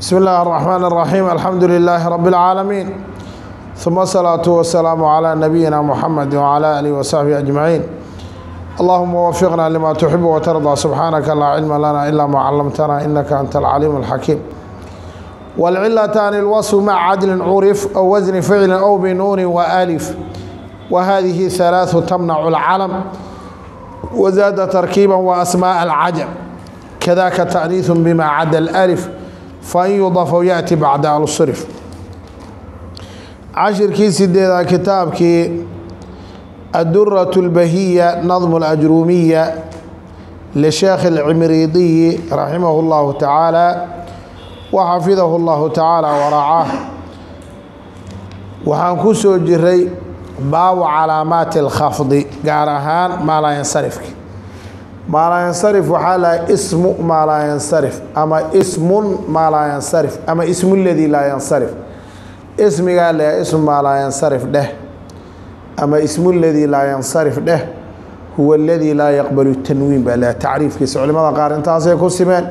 بسم الله الرحمن الرحيم الحمد لله رب العالمين ثم الصلاة والسلام على نبينا محمد وعلى آله وصحبه أجمعين اللهم وفقنا لما تحب وترضى سبحانك لا علم لنا إلا ما علمتنا إنك أنت العليم الحكيم والعلتان الوصف مع عدل عرف أو وزن فعل أو بنون وآلف وهذه ثلاث تمنع العلم وزاد تركيبا وأسماء العجم كذاك تأنيث بما عدا الألف فإن يضاف يأتي بعد الصرف cashirkii sideedaa kitaabkii adduraة الbahiya nadm الأjrumiya lisheekh الcimriidiyi raximah اllahu tacaala waxafidahu اllahu tacaala waracaah waxaan ku soo jiray baabu calaamaati اlkhafdi gaar ahaan maalayansarifki maalayansarif waxaa lahay ismu maalayansarif ama ismun maalayansarif ama ismu laa yansarif ismigaa leeya ismu maa yansarif dheh ama ismu laa yansarif dheh huwa aladii laa yaqbalu tanwiin baa leeya tacriifkiisa. Culimada qaar intaasay ku simeen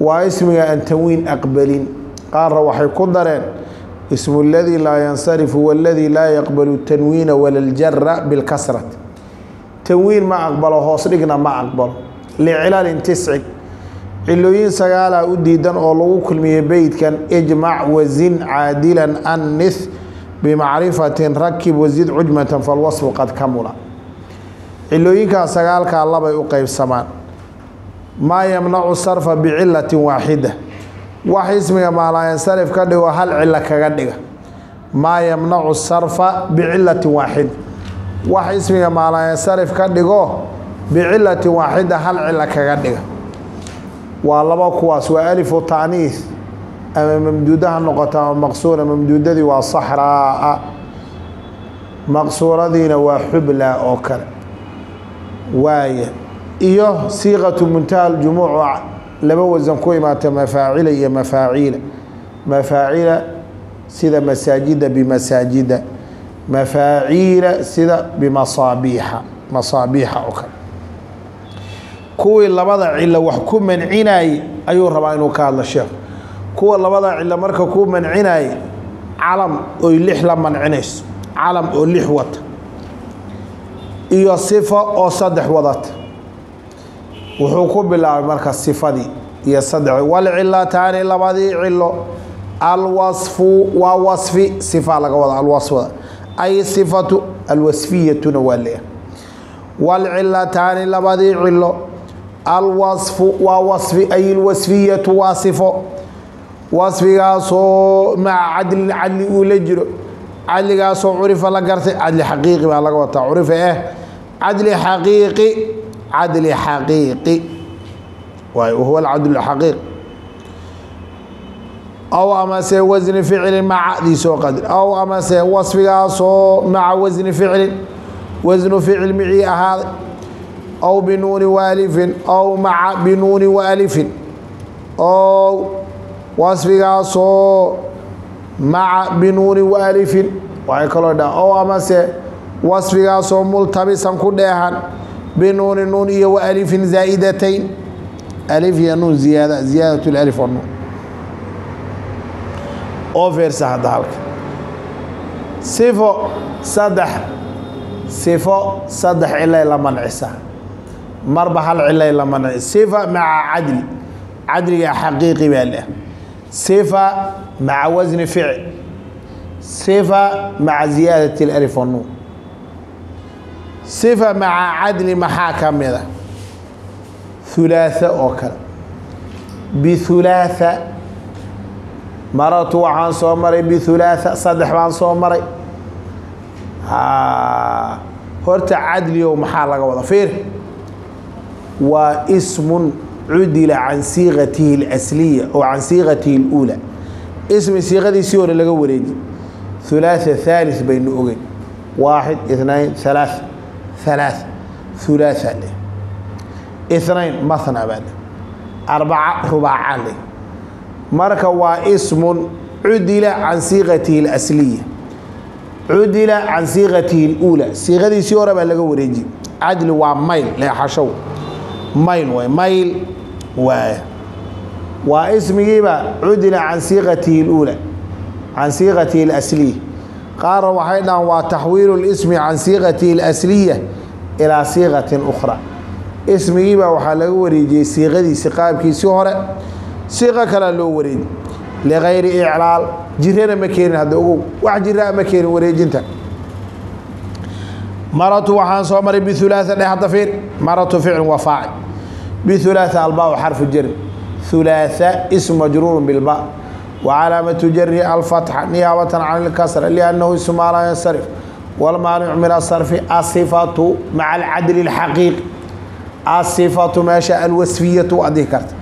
waa ismiga aan tanwiin aqbalin. Qaarna waxay ku dareen ismu laa yansarif huwa aladii laa yaqbalu tanwiina wala ljara tanwiin ma aqbalo hoos dhigna ma aqbalo. Licilaalin tiscin cilooyin sagaalaa u diidan oo lagu kulmiyey beydkan ijmac wazin caadilan annis bimacrifatin rakib wazid cujmatan falwasfu qad kamula. Cilooyinkaa sagaalkaa labay u qeybsamaan maa yamnacu sarfa bicilatin waaxida. Wax ismiga maalaayansarif ka dhigo hal cilo kaga dhiga. Maa yamnacu sarfa bicilatin waaxida wax ismiga maalaayansarif ka dhigo bicilatin waaxida hal cilo kaga dhiga. Waa laba kuwaas waa alifu taaniis ama mamduuda ha noqoto ama maqsuura mamduudadii waa saxraa. Maqsuuradiina waa xubla oo kale. Waaya iyo siiqatu muntaha ljumuuc laba wasan ku imaata mafaacila iyo mafaaciila. Mafaacila sida masaajida bimasaajida mafaaciila sida bimasaabiixa masaabiixa oo kale. Kuwii labada cilo wax ku mancinayey ayuu rabaa inuu ka hadlo sheekh. Kuwa labada cilo marka ku mancinayey calam oy lix la mancinayso calam oo lix wata iyo sifo oo saddex wadata wuxuu ku bilaabay marka sifadii iyo saddex. Walcilataani labadii cilo alwasfu waa wasfi sifa laga wada alwasfada ay sifatu alwasfiyatuna waa leeyahay waalcilataani labadii cilo alwasfu waa wasfi ay lwasfiyatu waa sifo wasfigaasoo maca cadlin cadli uu la jiro cadligaasoo curifa la gartay cadli xaqiiqi baa laga wataa curifa eh cadli xaqiiqi cadli xaqiiqi waay wahuwa alcadl xaqiiq aw amase wasni ficlin maca diisoo qadr aw amase wasfigaasoo maca wasni ficlin wasnu ficil micii ahaaday aw binuuni waalifin aw maca binuuni waalifin ow wasfigaasoo maca binuuni waalifin waxay kaloo dha ow amase wasfigaasoo multabisan ku dheehan binuuni nuun iyo waalifin zaa'idatayn alif iyo nuun ziyaada ziyaadat lalif wa over saxdaalka sifo saddex sifo saddex cilay la mancisa marba hal cilay la manci sifa maca cadli cadliga xaqiiqi baa leh صفة مع وزن فعل صفة مع زيادة الألف والنون صفة مع عدل محاكمة ثلاثة أوكل بثلاثة oo kale bihulaatha maratu waxaan soo maray bihulaatha saddex baan soo maray horta cadliow maxaa laga wada fiir waa ismun cudila can siiqatihi اlasliya oo can siiqatihi اluulaa ismi siiqadiisii hore laga wareeji hulaatha thalith baynu ogeyn waaxid اثnain halaaث halaaث hulaatha leh اثnain mathna baa leh arbaca rubaaca leh marka waa ismun cudila can siiqatihi اlasliya cudila can siiqatihi اluulaa siiqadiisii hore baa laga wareeji cadli waa mayl leexashow mayl waay mayl waay waa ismigiiba cudila can siiqatihi اluula can siiqatihi اlasliya qaarna waxay dhahaan waa taxwiilu اlismi can siiqatihi اlasliya ilaa siiqatin ukhra ismigiiba waxaa laga wareejiyey siiqadiisi qaabkiisii hore سيغا كلا لو وريد. لغير إعلال. جرينا مكيرين هدوغو واح جيرينا مكيرين وريد جنتا. مرات وحان صومري بثلاثة لها طفير مرات فعل وفاعل. بثلاثة الباء حرف الجر. ثلاثة اسم مجرور بالباء. وعلامة جر الفتحة نيابة عن الكسر. لأنه اسم لا ينصرف. والمانع من الصرف. الصفة مع العدل الحقيقي. الصفة ما شاء الوصفية أذكرت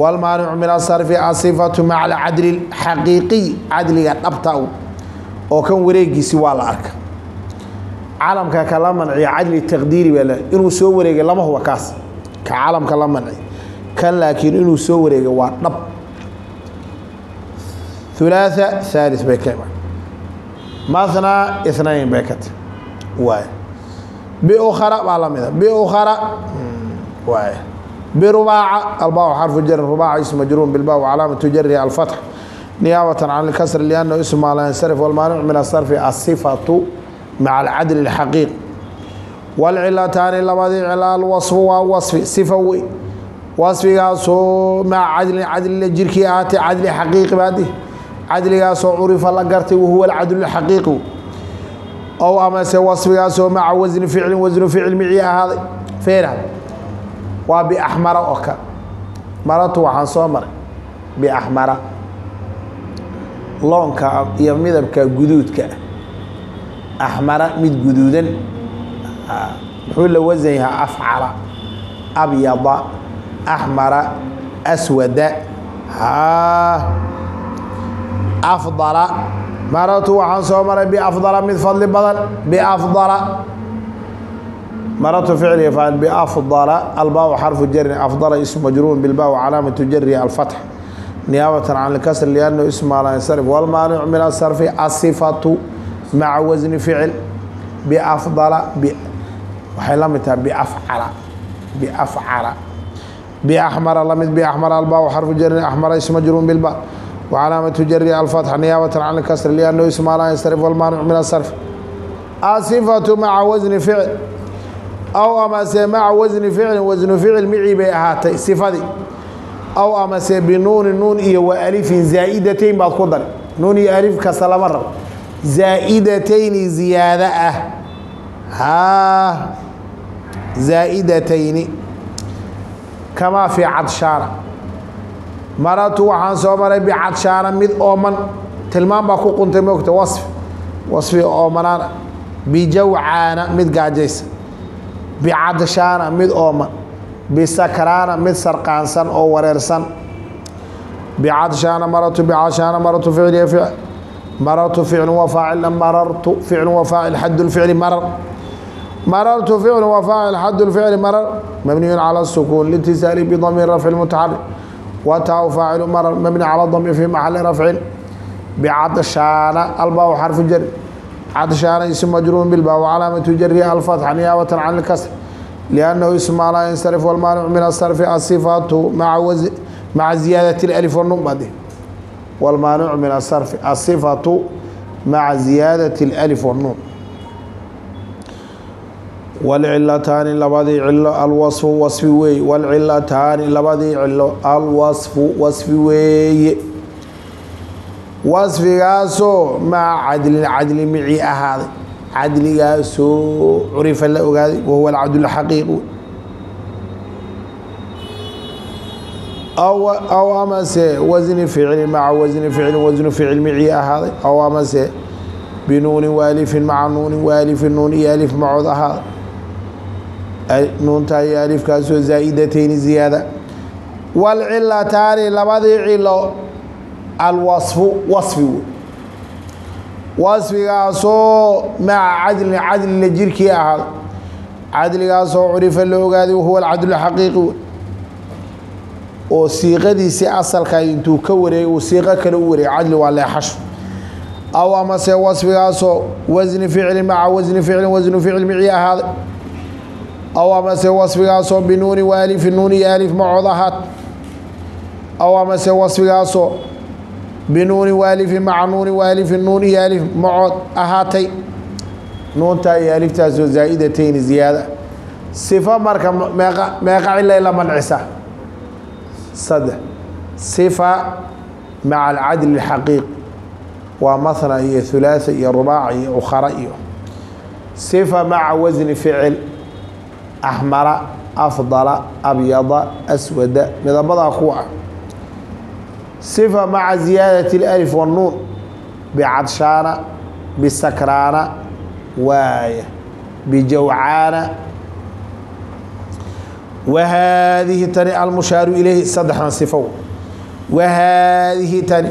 wlmaanicu min asarfi asifatu maca alcadli xaqiiqiy cadliga dhabta oo kan wareegiisi waa la arka. Calamka kala manciya cadli taqdiiri baa inuu soo wareegay lama huba kaas. Ka calamka la manci. Kan laakiin inuu soo wareegay waa dhab. Ulaaa aali bay ka iman mathnaa inayn bay ka ti. Waay bikra baa lamida bikra hmm, waay برباعة الباء حرف جر رباعة اسم مجرور بالباء وعلامة جره الفتح نيابة عن الكسر لأنه اسم لا ينصرف والمانع من الصرف الصفة مع العدل الحقيقي والعلتان لبدي علا الوصف ووصف صفة وصفigaasoo مع cadل cadل jirkii ahaatay cadli xaqiiqi baadi cadligaasoo curifa la gartay wahuwa alcadl xaqiiqi ow amase wasfigaasoo maca wasni ficlin wasnu ficil micii ahaaday feera waa biaxmara oo kale maratu waxaan soo maray biaxmara loonka iyo midabka guduudka axmara mid guduudan muxuu la wasan yahaa afcala abyada axmara aswada afdala maratu waxaan soo maray biafdala mid fadli badan biafdala مرات فعل يفعل بأفضل الباء حرف جر أفضل اسم مجرور بالباء وعلامة جر الفتح. نيابة عن الكسر لأنه اسم لا ينصرف. والمانع من الصرف الصفة مع وزن فعل بأفضل ب وحلمتها بأفعل بأفعل. بأحمر لمد بأحمر الباء وحرف جر أحمر اسم مجرور بالباء وعلامة جر الفتح. نيابة عن الكسر لأنه اسم لا ينصرف. والمانع من الصرف الصفة مع وزن فعل aw amase maca wasni ficlin wasnu ficil micii bay ahaatay sifadii. Aw amase binuuni nuun iyo wa alifin zaa'idatayn baad ku dari nuun iyo alif kasta lama rabo. Zaa'idatayni ziyaado ah. Haa. Zaa'idatayni kamaa fii cadshaana maratu waxaan soo maray bicadshaana mid ooman. Tilmaam baa ku quntay moogta wasfi wasfi oomanaana. Bijawcaana mid gaajaysa. بعدشان مد أوما بسكران مد سرقانسان أو وررسان بعدشان مرت بعدشان مرت فعل يفعل مررت فعل وفاعل مررت فعل وفاعل حد الفعل مرر. مررت فعل وفاعل حد الفعل مرر. مبني على السكون لاتزال بضمير رفع المتعلق وتاء فاعل مرر مبني على الضم في محل رفع. بعد الباء حرف جر عطشان اسم مجرور بالباء وعلامة جره الفتح نيابة عن الكسر لأنه اسم لا ينصرف والمانع من الصرف الصفات مع وز... مع زيادة الألف والنون بعده. والمانع من الصرف الصفة مع زيادة الألف والنون. والعلتان لبدي علو الوصف وصف وي. والعلتان لبدي علو الوصف وصف وي. wasfigaasoo maca cadlin cadli micii ahaaday. Cadligaasoo curifa la ogaaday wahuwa alcadlxaqiiqu aw amase wasni ficli maca wasni ficli wasnu ficil micii ahaaday. Aw amase binuuni waalifin maca nuuni waalifin nuun iyo alif macood ahaaday. Nuuntaa iyo alifkaasoo zaa'idateyni ziyaada. Walcilataani labadii cilo alwasfu wasfi wey wasfigaasoo maca cadlin cadlina jirkii ahaada cadligaasoo curifa la ogaaday wahuwa alcadlu xaqiiqi oo siiqadiisii asalka intuu ka wareegay uu siiqo kale u wareegay cadli waa leexasho aw amase wasfigaasoo wasni ficli maca wasni ficlin wasnu ficil micii ahaaday aw amase wasfigaasoo binuuni waalifi nuuni iyo alif macood ahaad aw amase wasfigaasoo بنون والف مع نون والف النون يالف معود أهاتي. نون تا يالف تاسو زائدتين زيادة. صفة مركا ميقع إلا إلا من عسى صد. صفة مع العدل الحقيقي ومثلا هي ثلاثة هي رباعي أخرى صفة مع وزن فعل. أحمر أفضل أبيض أسود. ماذا بضع أخوها؟ صفة مع زيادة الألف والنون بعطشانة بسكرانة واية بجوعانة. وهذه تاني المشار إليه صدحا صفة. وهذه تاني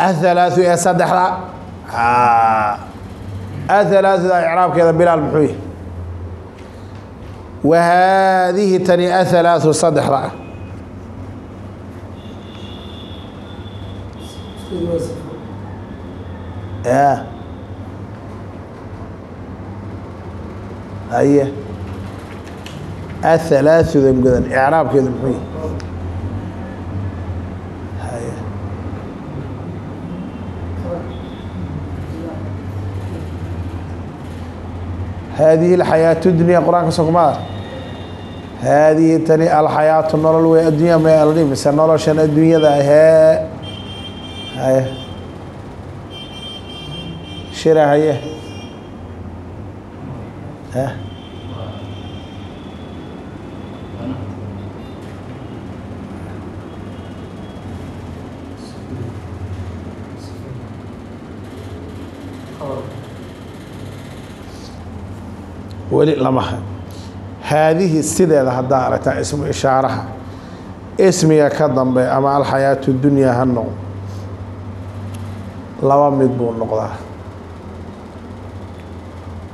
الثلاث يا صدح لا. آه. الثلاث إعراب كذا بلا المحوي. وهذه تاني الثلاث صدح رأى يا هيا الثلاث ذم قدن إعراب كذا محوي هيا هذه الحياة الدنيا قرآن كسوكما هذه تني الحياة النور وي الدنيا ما يلني بس النور هيا شراء ها؟ ولي لمها هذه السيدة هذا اسم إشارة. اسمي يا كذنب أما الحياة الدنيا هالنوم لوا ميد بو نقضا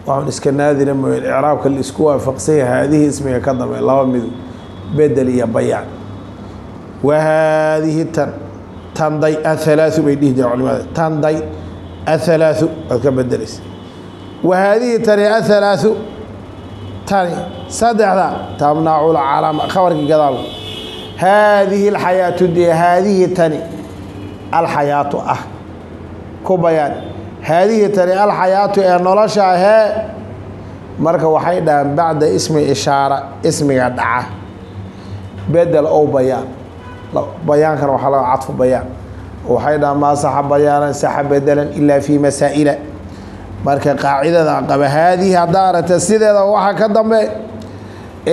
وعن اسكنادي لما الإعراب كل اسكوا فقسيها هذه اسمها كذا لوا بدل يا بيان. وهذه تن تن داي الثلاث بيديه دي علماء. تن داي الثلاث اكب الدرس وهذه تن الثلاث تن سدع تمنع العالم خبر قدام هذه الحياة دي هذه تن الحياة آه ku bayaan. Haadihi tani alxayaatu ee nolosha ahee marka waxay dhahaan bacda ismi ishaara ismiga dhaca. Bedel ow bayaan. Bayaankana waxaa laga cadfu bayaan. Waxay dhahaan maa saxa bayaanan saxa bedelan ilaa fi masaa'ila. Marka qaacidada qaba haadihi haddaa aragta sideeda waxa ka dambe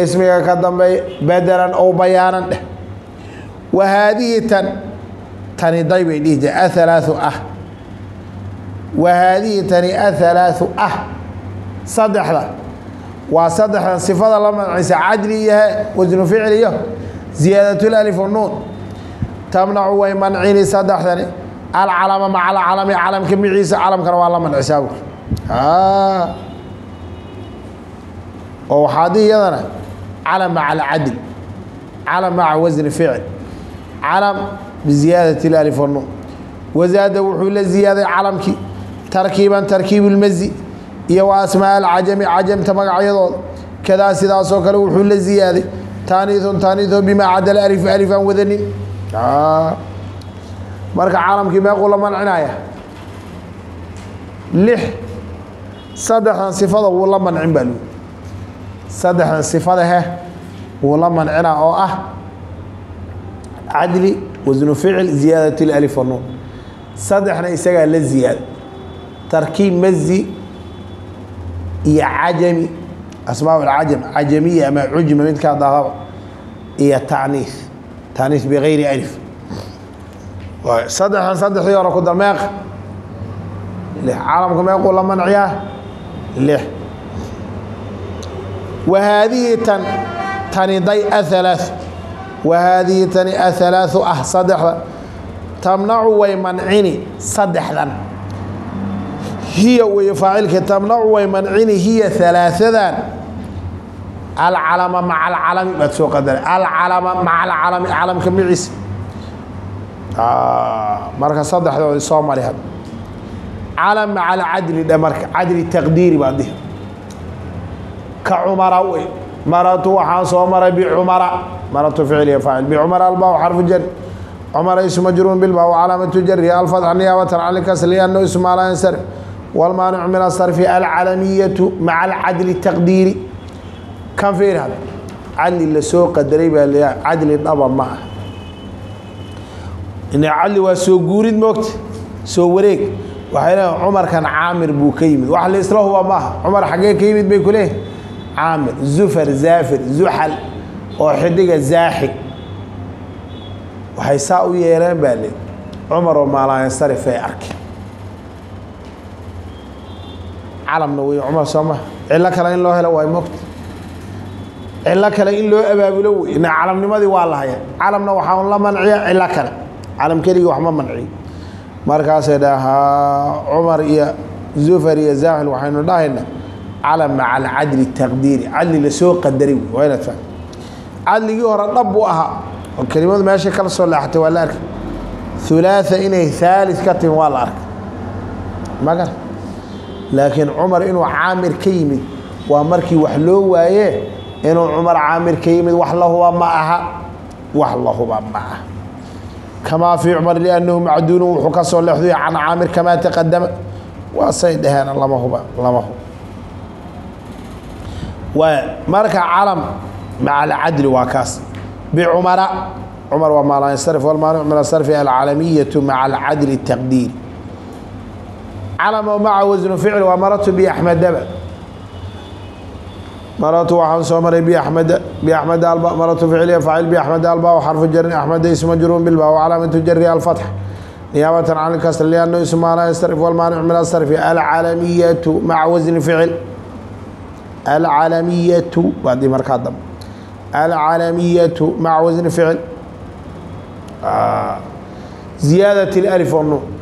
ismiga ka dambe bedelan ow bayaanan dheh. Wa haadihi tan tani day bay dhihi jire athalaathu ah wa haadihi tani athalaathu ah. Saddexda. Waa saddexdan sifada la mancisa cadli iyo wasnu ficil iyo ziyaadatulaalif nuun tamnacu way mancini saddexdani. Alcalama maca alcalami calamka miciisa calamkana waa la mancisaa buur oo waxaa iyadana calam maca alcadl calam maca wasni ficil calam biziyaadati اlalif wanuun wazaada wuxuu la ziyaaday calamkii tarkiiban tarkiib اlmazi iyo wa asmaa alcajami cajamta magacyadooda kadaa sidaasoo kale wuxuu la ziyaaday. Taaniithun taaniitho bimaa cadal alif alif wadanin marka calamkii meequu la mancinaya lix. Saddexdan sifada wuu la mancin baa luu. Saddexdan sifada wuu la mancinaa oo ah cadli wasnu ficil ziyaadat اlalif wanuun saddexna isagaa la ziyaada تركيب مزي يا عجمي. أسماء العجم عجمية ما عجمة من كذا يا تعنيث تعنيث بغير ألف. صدح صدح يا ركود الماخ لح عالمكم يقول لما نعياه. ليه؟ وهذه تن تاني ضيء ثلاث وهذه تاني ثلاث أه. صدح. تمنع ويمنعني. صدح لنا. هي وفاعل تمنع ويمنعين هي ثلاثة. العلامة مع العلم لا تسوق ذلك العلم مع العلم العلم كم يعيس آه مركز صدح ده صوم عليها. علم مع العدل ده مركز عدل تقديري بعدها. كعمر أوي مرات وحان صوم ربي عمر مرات فعل فاعل. بعمر الباء حرف جر. عمر اسم مجرور بالباء وعلامة جره الفتح نيابة عن الكسر لأنه اسم على ينصرف والمانع من الصرف العلمية مع العدل التقديري كم في هذا عدل اللي سوق قدري عدل النظر معه إن عدل وسوق جوريد موقت سوق وريك وحين عمر كان عامر بو كيمد وحل إسلاه هو ما عمر حقيقة كيمد بيكله عامر زفر زافر زحل وحدق زاحي waxay saa u yeeleen baa le cumar oo maalaayansarif kale in loo helo waay mogta cillo kale in loo abaabulo wey ina calamnimadii waa la haya calamna waxaa un la manciya cillo kale calam keligii wax ma manciyo markaasay dhahaa cumar iyo zufar iyo zaahil waxaynu dhahayna calam maca alcadli taqdiiri cadli lasoo qadari wey waa inaad fahmi cadligii hore dhab buu ahaa oo kelimadu meeshay kala soo leexatay waa la arkay hulaatha inay haalis ka timi waa la arkay magar لكن عمر إنو عامر كيمي ومركي وحلو وياه إنو عمر عامر كيمد وحله وماءها وحله وماء كما في عمر لأنه عدون وحكس ولحذية عن عامر كما تقدم. وصيد هنا الله ما هو الله ما هو. ومركة عالم مع العدل وكاس. بعمر عمر وما لا يصرف والمال من الصرف العالمية مع العدل التقدير. علم مع وزن فعل ومرت بأحمد دبا. مرت وحن سومري بأحمد بأحمد الباء مرت فعل يفعل بأحمد الباء وحرف جر. أحمد اسم مجرور بالباء وعلامة جر الفتح. نيابة عن الكسر لأنه اسم ما لا ينصرف والمانع من الصرف. العالمية مع وزن فعل. العالمية بعد مركات العالمية مع وزن فعل. آه. زيادة الألف والنون.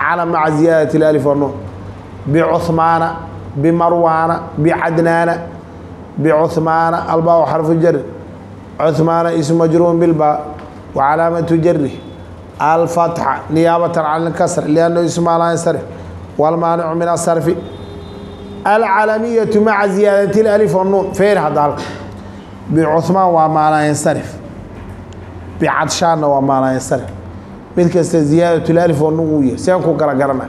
علم مع زيادة الألف والنون. بعثمان بمروان بعدنان بعثمان الباء حرف الجر. عثمان اسم مجرور بالباء وعلامة جره. الفتحة نيابة عن الكسر لأنه اسم لا ينصرف والمانع من الصرف. العالمية مع زيادة الألف والنون. فين هذا؟ بعثمان وما لا ينصرف. بعطشان وما لا ينصرف. Mid kasta ziyaadatu alif oo nuguya seen ku kala garana.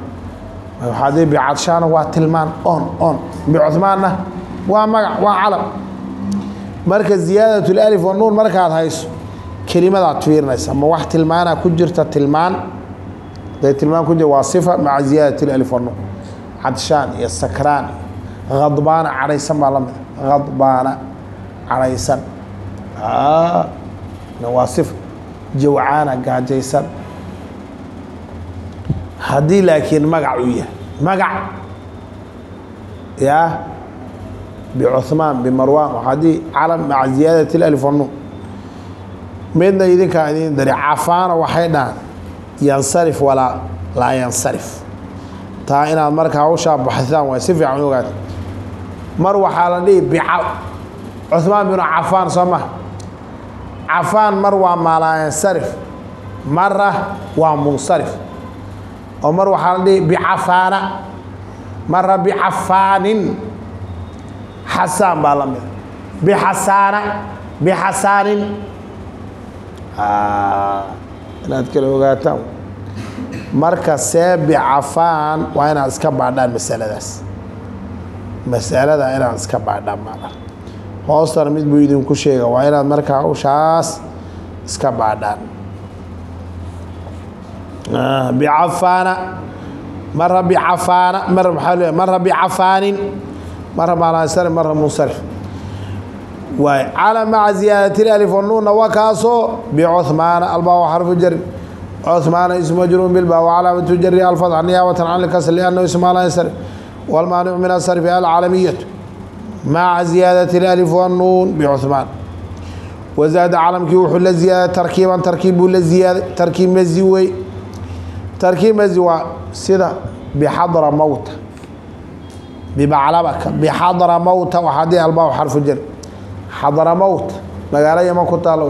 Waxaadii bicadshana waa tilmaan on on. Bicuthmaanna waa magac waa calam. Marka ziyaadatu alif oo nuun markaad hayso kelimadaad fiirinaysa ma wax tilmaana ku jirta tilmaan? Haday tilmaan ku jirta waa sifa maca ziyaadati alif oo nuun. Cadshaan iyo sakraan khadbaana cadhaysan baa la mid khadbaana cadhaysan. Waa sifa. Jawcaana gaajaysan haddii laakiin magac uu yahay. Magac. Ya bicumaan bimarwan haddii calam maca ziyaadat اlalif midna idinkaa idin dari cafaana waxay dhahan yansarif walaa laa yansarif. Taa inaad marka hawshaa baxsaan waa si fiican ogaata mar waxaa la dhihi bical cumaan binu cafaan soo maha cafaan mar waa maalaa yansarif. Waa munsarif oo mar waxaa la dhihi bicafaana. Mara bicafaanin xasaan baa la mida bixasaana bixasaanin inaad kala ogaataan marka see bicafaan waa inaad iska baadhaan masaladaas. Masalada inaad iska baadhaan maala hoostana mid buu idinku sheega waa inaad markaa hawshaas iska baadhaan آه، بعفانة مرة بعفانة مرة بحاله مرة بعفان مرة مع سر مرة منصرف. وعلى مع زيادة الألف والنون وكاسو بعثمان الباء حرف جر. عثمان اسم مجرور بالباء وعلى تجري جري عن نيابة عن الكسر لأنه اسم على ينصرف والمانع من السر في العالمية. مع زيادة الألف والنون بعثمان. وزاد علم كيوح للزيادة تركيبا تركيب للزيادة تركيب مزيوي tarkiibkaasi waa sida bixadra mawta bibaclabaka bixadra mawta waxaa dii albaabu xarfu jar xadra mawt magaalo yama ku taalo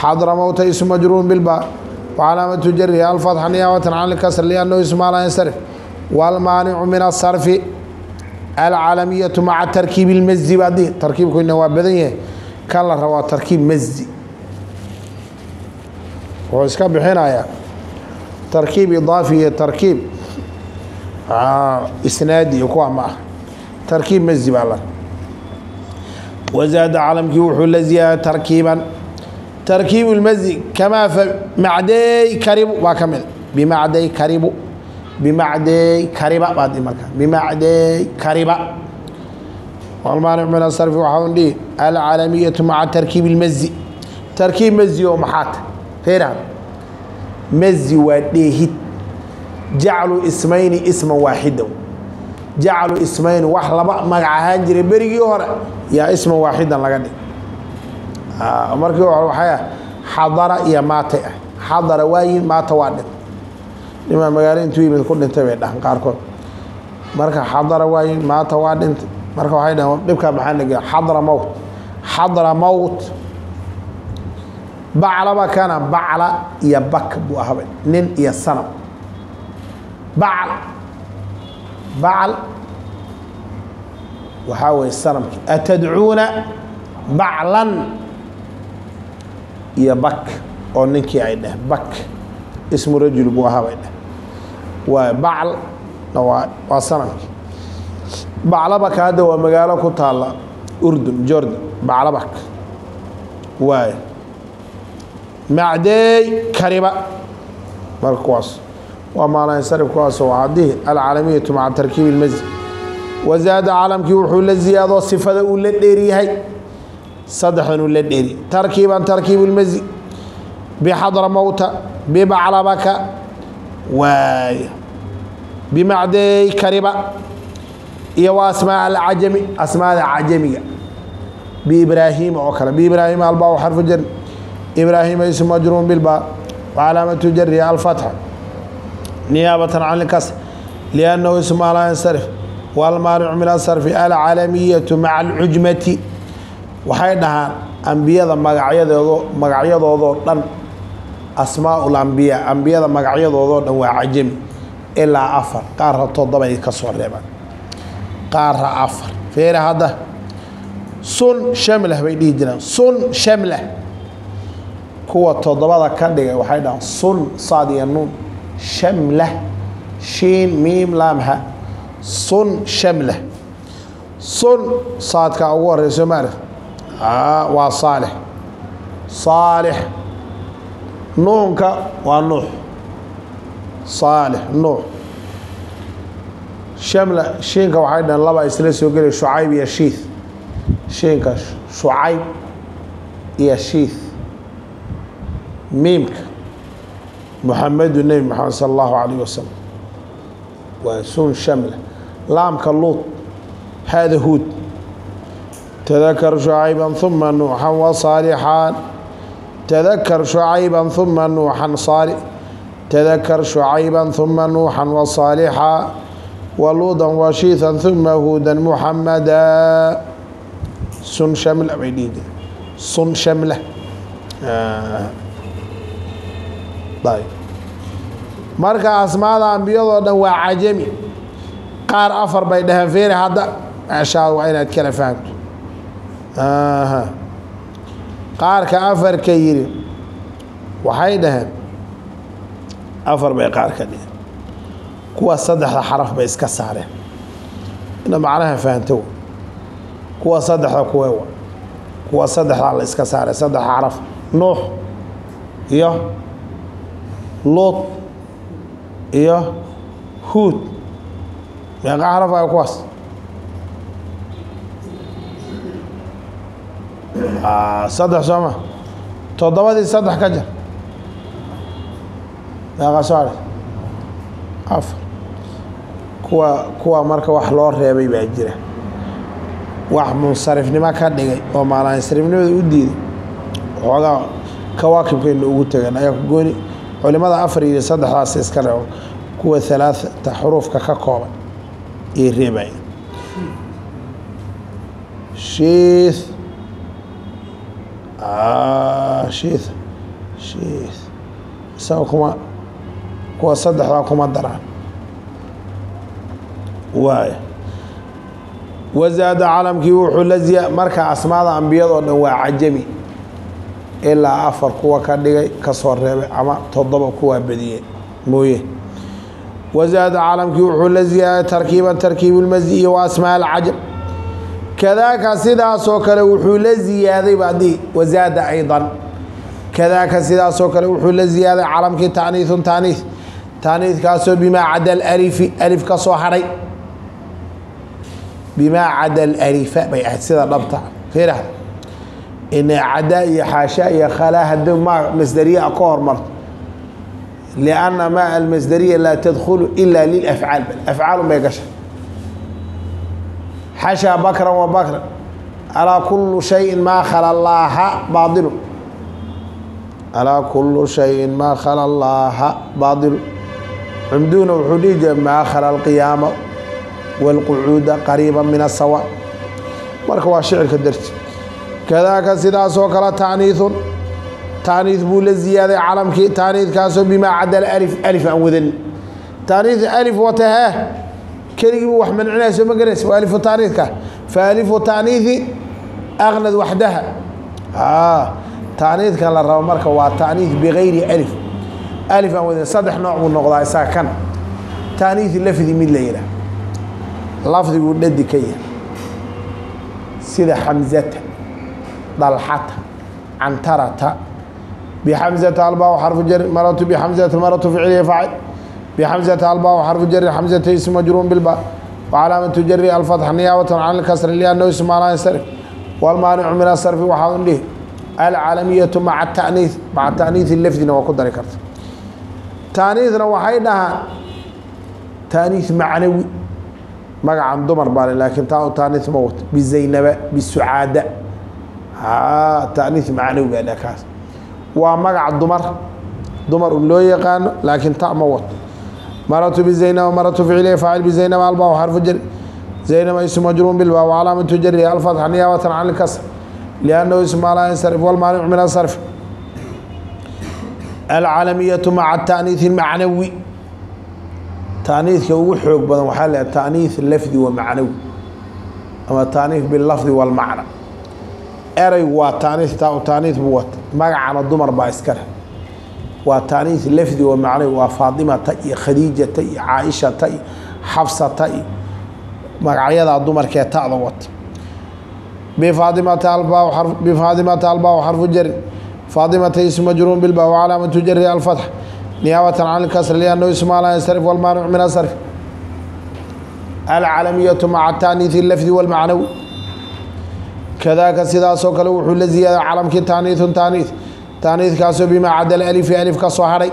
xadra mawta ismu majruurun bilbaa وعلامة جره الفتح نيابة عن الكسر لأنه اسم لا ينصرف والمانع من الصرف العالمية مع تركيب المزي بعده تركيب كنا وابدنيه كان روا تركيب مزي وإسكاب بحين آيات تركيب إضافي تركيب آه إسنادي وكوه معه. تركيب مزي بالله وزاد عالم كيوح الذي تركيبا. تركيب المزي كما فمعدي كريب وكمل بمعدي كريب بمعدي كريبة بعد مركا بمعدي كريبة والمانع من الصرف وحاون العالمية مع تركيب المزي. تركيب مزي ومحات فيران. Masi waa dheehid jaclu ismayni isman waaxida jaclu ismayni wax laba magac ahaan jiray berigii hore yaa isman waaxidan laga dhig. Markii hore waxay ah xadara iyo maatay ah. Xadara waayin maata waa dhint nimaa magaalo intuu yimid ku dhintay bay dhahan qaarkood. Marka xadara waayin maata waa dhintay. Marka waxay dhaheen dhibkaa maxaa nage xadra mowt xadra mowt baclaba kana bacla iyo bak buu ahabay nin iyo sanab bacal bacal waxaa weye sanabki atadcuuna baclan iyo bak oo ninkii ay dheh bak. Ismu rajul buu ahabay dheh waa bacal waa waa sanabki baclabaka hadda waa magaalo ku taalla urdun jordan. Baclabak waay معدي كريبة. مركواس وما لا ينصرف كواس وعديه. العالمية مع تركيب المزي. وزاد عالمك وحو للزيادة صفة أولى الديري هاي. صدح أولى الديري. تركيبا تركيب المزي. بحضر موتى ببعلبك واي. بمعدي كريبة. يوا أسماء العجمي. أسماء العجمية. بإبراهيم أوكرا بإبراهيم الباو حرف جر. إبراهيم اسم مجرور بالباء وعلامة جره الفتحة نيابة عن الكسر لأنه اسم لا ينصرف والمانع من الصرف العالمية مع العجمة waxay dhahaan ambiyada magacyadeedo magacyadoodoo dhan asmaa'ul ambiya ambiyada magacyadoodoo dhan waa cajami ilaa afar qaar ra toddoba ay ka soo reebaan qaar ra afar feere hadda sun shamlah bay dhihi jiraan sun shamlah kuwa toddobada ka dhigay waxay dhahaan sun saad iyo nuun shamlah shiin miim laamha sun shamlah sun saadka ugu horeyso maarif waa saalix. Saalix. Nuunka waa nuux. Saalix nuux. Shamla shiinka waxay dhahan laba isla soo gelay shucayb iyo shiith. Shiinka shucayb iyo shiith ميمك. محمد النبي محمد صلى الله عليه وسلم. وسون شملة لام كلوط هذا هود. تذكر شعيبا ثم نوحا وصالحا. تذكر شعيبا ثم نوحا صالح. تذكر شعيبا ثم نوحا وصالحا. ولوطا وشيثا ثم هودا محمدا. سن شملة بعيدة سن شملة آه. Marka asmaada ambiyadoo dhan waa cajami. Qaar afar bay dhaheen feeri hadda meeshaad waa inaad kala fahamto. Qaarka afarka yidhi waxay dhaheen afar bay qaar ka dhiheen kuwa saddexda xaraf bay iska saareen. Ina macnaha fahanto kuwa saddexda kuwe kuwa saddexda la iska saaray saddex xaraf nuux iyo luud iyo huud meeqa xaraf ay kuwaas. Saddex sooma toddobadii saddex ka jar meeqa soo haray afar kuwa kuwa marka wax loo reebay baa jira. Wax munsarifnimo ka dhigay oo maalansarifnimada u diiday. Waxoogaa kawaakibkayna ugu tegan ayaa gooni culimada afar iyo saddexdaas iska reebo kuwa halaaata xuruufka ka kooban iyo reebaya shiith. Shiith. Shiith. Isaga kuma kuwa saddexdaa kuma daraan. Waay. Wazaada calamkii wuxuu la ziya marka asmaada ambiyadoo dhan waa cajami ilaa afar kuwa ka dhigay ka soo reebay ama toddoba kuwa badiyey mooye. Wazaada caalamkii wuxuu la ziyaaday tarkiiban tarkiib iyo wa asmaa alcajab kadaaka sidaasoo kale wuxuu la ziyaaday baadii wazaada aydan. Kadaaka sidaasoo kale wuxuu la ziyaaday calamkii taaniithun taaniith. Taaniithkaasoo bimaa cada alalifi alif ka soo hadhay bimaa cada alalifa bay ahayd sida dhabta إن عداء حاشا يا خلاها الدم ما مصدرية أقوى مرت. لأن ما المصدرية لا تدخل إلا للأفعال أفعال ما يقشع حاشا بكرا وبكرا على كل شيء ما خلى الله باطل. على كل شيء ما خلى الله باطل. عمدون وحديد ما خلى القيامة والقعود قريبا من السواء مركوا شعر كدرت kadaaka sidaasoo kale taaniithun taaniith buu la ziyaaday calamkii taaniithkaasoo bimaa cadala alif aan wadanin taaniith alif wata hee keligii buu wax mancinaya soo ma garanaysa waa alifu taaniithka fa alifu taaniithi aqnad waxdaha taaniidkan la rabo marka waa taaniid bigayri alif alif aan wadin saddex nooc buu noqdaa isaga kan taaniid lafdi mid la yidhaah lafdiguu dhadi ka yahay sida xamzata ضلحة عنترة بحمزة ألباء وحرف جر مرة بحمزة المرة فعلية فاعل. بحمزة ألباء وحرف جر حمزة اسم مجرور بالباء. وعلامة جر الفتح نيابة عن الكسر لأنه اسم لا ينصرف والمانع من الصرف وحاول له العالمية مع التأنيث مع التأنيث اللفظنا وقدر كرت تأنيثنا وحيدها تأنيث معنوي. مقعا دمر بالي لكن تأنيث موت. بالزينبة بالسعادة. تأنيث معنوي بأنا كاس ومقع الدمر دمر لو يقان لكن تعموت موت مرت بزينب ومرت عليه فاعل بزينة والبا وحرف جر زينة ما اسم مجرور بالبا وعلامة جره الفتحة نيابة عن الكسر لأنه اسم لا ينصرف والمانع من الصرف العالمية مع التأنيث المعنوي تأنيث كوحوك بدن وحالة تأنيث اللفظي ومعنوي أما التأنيث باللفظ والمعنى eraygu waa تأنيث taa تأنيث buu wata magacana dumar baa iska leh. Waa تأنيث لفظي ومعنوي waa فاطمة iyo khadiijata iyo caaishata iyo xafsata iyo magacyadaa dumarkee ta'da wata بفاطمة الباء حرف بفاطمة الباء حرف جر فاطمة اسم مجرور بالباء وعلامة جر الفتح نيابة عن الكسر لأنه اسم لا ينصرف والمانع من الصرف العالمية مع التانيث اللفظي والمعنوي kadaaka sidaasoo kale wuxuu la ziyaada calamkii taaniiun taaniid taaniikaasoo bimaa cadal alifi alif ka soo hadhay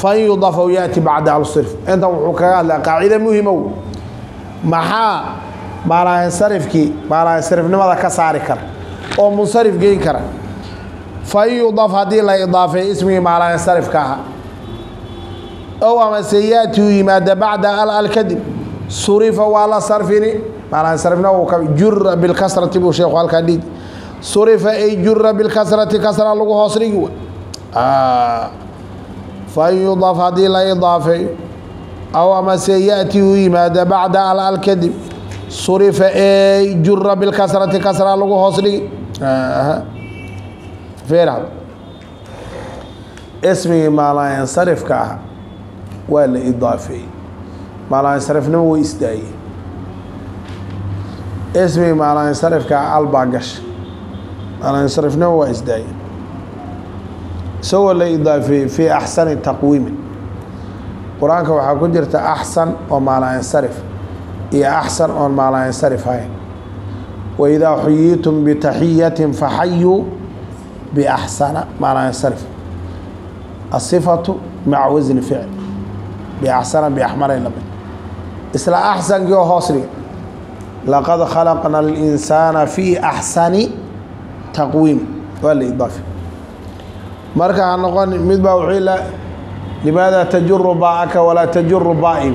fan yudaf aw yaati bacda alsirf intan wuxuu kaga hadlaa qaacida muhimow maxaa maalansarifkii maalansarifnimada ka saari kara oo munsarif geyn kara fan yudaf haddii la idaafay ismigii maalansarifka ahaa ow amase yaati u yimaada bacda al al kadib surifa waa la sarfini jura bilkasrati buu sheekhu halkaa dhihi surifa ay jura bilkasrati kasra lagu hoos dhigi wey fa in yudaf haddii la idaafeeyo aw amase yaati uu yimaada bacda al al kadib. Surifa ey jura bilkasrati kasra lagu hoos dhigi ismigii maalayansarifka ah waa la idaafeeyey maalayansarifnimo way isdaayeen ismigii maalayansarifka ah albaa gasha maalayansarifnimo waa isdaayeen isagoo la idaafeeyey fii axsani taqwiimin qur'aanka waxaa ku jirta axsan oo maalayansarif iyo axsan oon maalayansarif ahayn waidaa xuyiitum bitaxiyatin faxayuu biaxsana maalayansarif asifatu maca wasni ficl. Biaxsana biaxmaray la mid isla axsankii oo hoos dhiga لقد خلقنا الإنسان في أحسن تقويم. والإضافة. مركا عن نقول مدبا لماذا تجر باعك ولا تجر بائم؟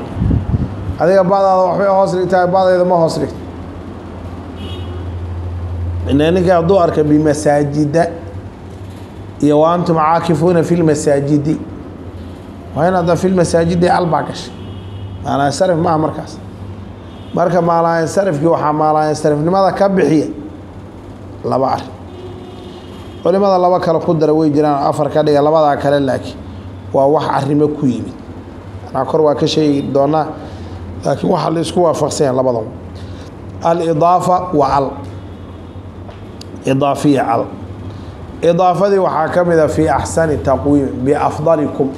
هذه بعض هذا وحي هوسريتا بعض إذا ما هوسريت إن أنك أعضو بمساجد يا وأنتم عاكفون في المساجد. وهنا هذا في المساجد ألبعكش أنا أسرف معه مركز. Marka maalayansarifkii waxaa maalayansarifnimada ka bixiya laba arrin culimada laba kale ku dara way jiraan afar ka dhiga labadaa kale laakiin waa wax arrimo ku yimid. Anaa kor waa ka sheegi doonaa laakiin waxaa la isku waafaqsan yahay labadan alidaafa wa al. Idaafiya al. Idaafadii waxaa ka mid a fii axsani taqwiim biafdalikum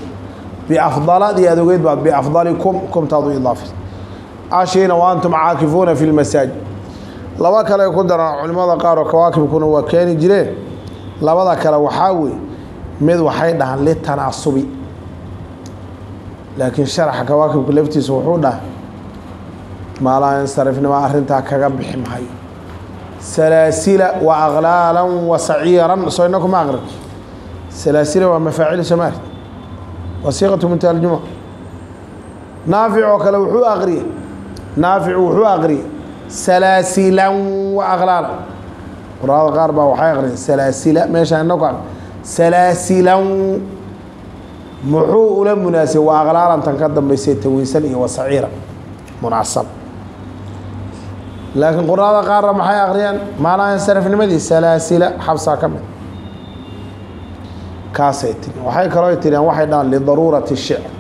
biafdaladii aad ogeyd baad biafdalikum kumtaadu idaafis cashiina wa antum caakifuuna fi lmasaajid laba kale ku daran culimada qaar oo kawaakibkuna waa keeni jireen labada kale waxaa weeye mid waxay dhahaan litanaasubi laakiin sharaxa kawaakibka laftiisa wuxuu dhaha maalaa insarifnima arrintaa kaga bixi salaasila wa aklaalan wa saciiran soo ina kuma aqrin salaasila waa mafaacil somaali waa siiqatu muntaha aljumuca naafic oo kale wuxuu aqriyey نافع وحو أغري. سلاسلا وأغلالا. قرآن غاربة وحي أغري. سلاسلا. ماشي أنه سلاسلا. محو أولا مناسب. وأغلالا تنقدم بيسيت تويسا وصعيرا. مناسب لكن قرآن غاربة وحي أغري ما لا ينسرف نمدي. سلاسلا. حفصة كمل. كاسيتين. وحي كرويتين. وحي دان لضرورة الشعر.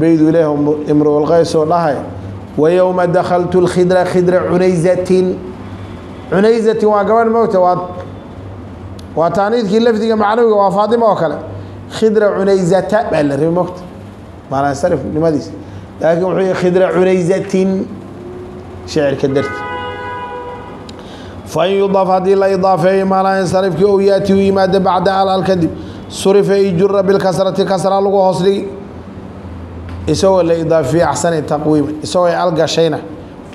بيد إليه امرؤ القيس ودهي ويوم دخلت الخدرة خدرة عنيزة. عنيزة وقبل موتة. وات وتعنيد كي لفتك معنوي وفاطمة وكلا خدرة عنيزة. بل ريم موت ما أنا أسترف لماذا لكن خدرة عنيزة. شعر كدرت. فإن يضاف هذه لا إضافة ما لا ينصرف كي أو يأتي ويماد بعد على الكذب. صرف يجر بالكسرة. كسرة لغو هصري isagoo la idaafiye axsani taqwiima isagoo ay algashayna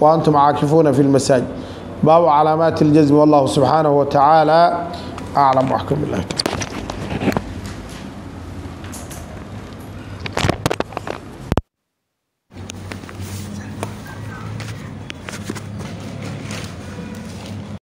wa antum caakifuuna fi lmasaajid baabu calaamaati اljasmi wallahu subxaanahu wa tacaala aclam waxkum bilahi